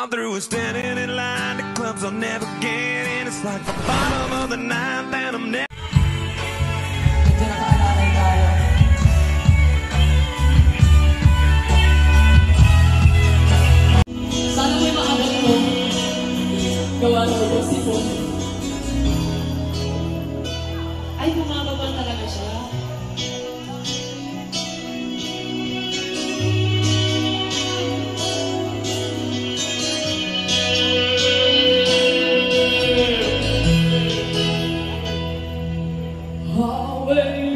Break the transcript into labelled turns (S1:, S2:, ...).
S1: I'm through with standing in line the clubs I'll never get in. It's like the bottom of the ninth and I'm never. Ay, talaga away.